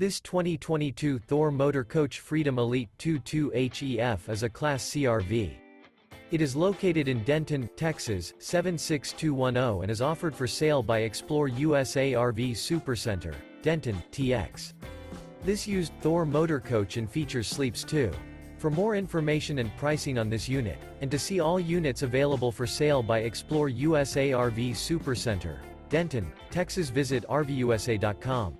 This 2022 Thor Motor Coach Freedom Elite 22HEF is a Class C RV. It is located in Denton, Texas, 76210 and is offered for sale by Explore USA RV Supercenter, Denton, TX. This used Thor motor coach and features sleeps two. For more information and pricing on this unit, and to see all units available for sale by Explore USA RV Supercenter, Denton, Texas visit RVUSA.com.